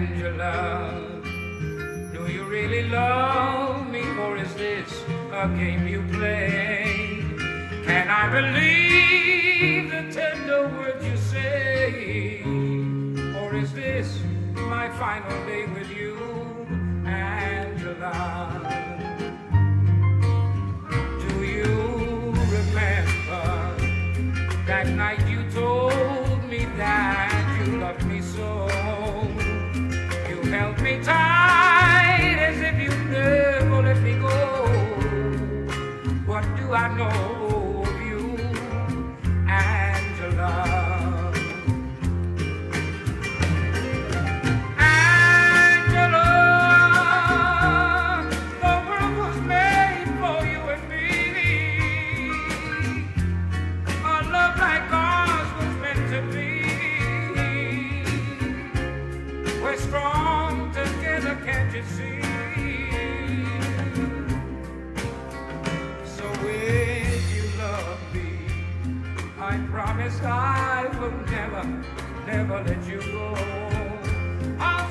Angela, do you really love me or is this a game you play? Can I believe the tender words you say? Or is this my final day with you, Angela? Do you remember that night you told me that you loved me so? I know of you, Angela? Angela, the world was made for you and me. A love like ours was meant to be. We're strong together, can't you see? I will never, never let you go. I'll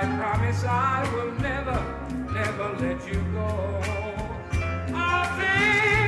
I promise I will never, never let you go. I'll think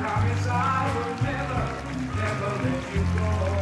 promise I will never, never let you go.